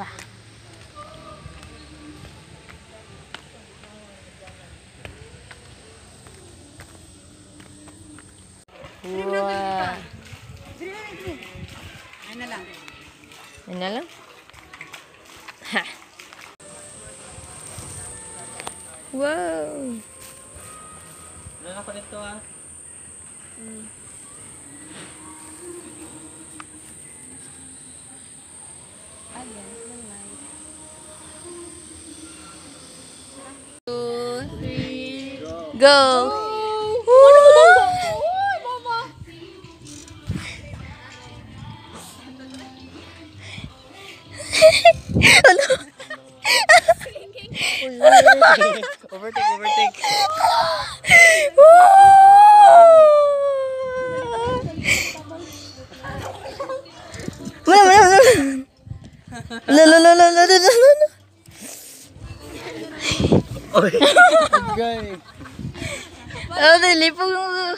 ba? Wow. Ayun na lang. Ayun lang? Ha. Wow. Wala na ko nito ah. Mm. Ayan. Two, three, go. overtake, overtake. Mana mana mana. La la la la la la la. la. 哦，对，李峰，他。